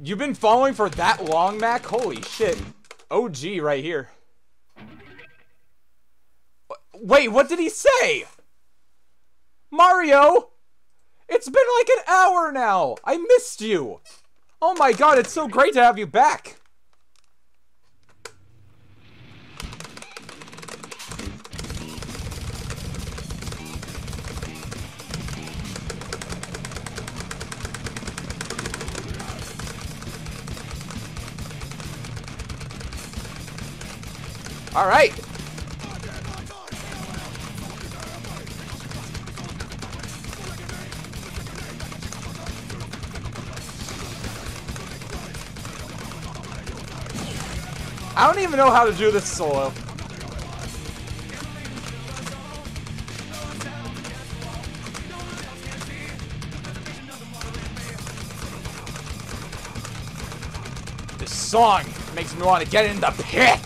You've been following for that long, Mac? Holy shit. OG right here. Wait, what did he say? Mario! It's been like an hour now! I missed you! Oh my god, it's so great to have you back! Alright! I don't even know how to do this solo. This song makes me want to get in the pit!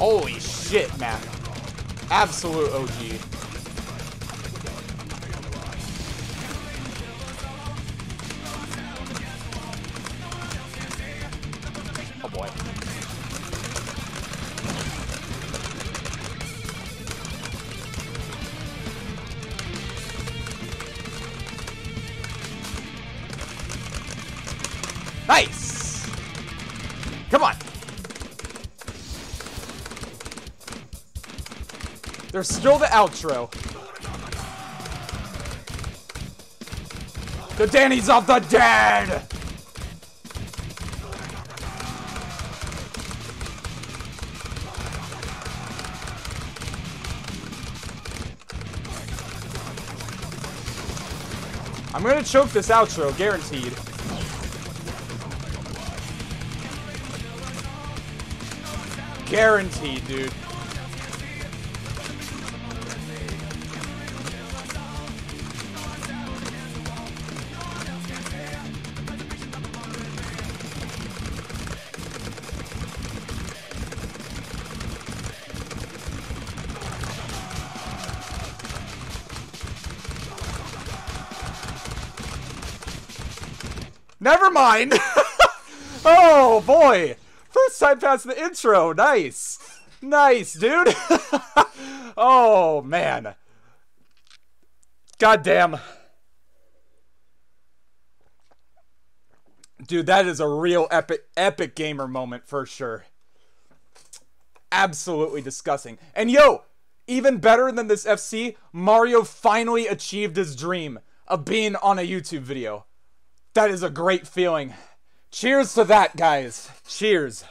Holy shit, man. Absolute OG. Oh boy. Nice! Come on! There's still the outro. The Danny's of the dead! I'm gonna choke this outro, guaranteed. Guaranteed, dude. Never mind. oh boy. First time past the intro. Nice. Nice, dude. oh man. God damn. Dude, that is a real epic epic gamer moment for sure. Absolutely disgusting. And yo, even better than this FC, Mario finally achieved his dream of being on a YouTube video. That is a great feeling. Cheers to that, guys. Cheers.